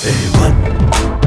Say what?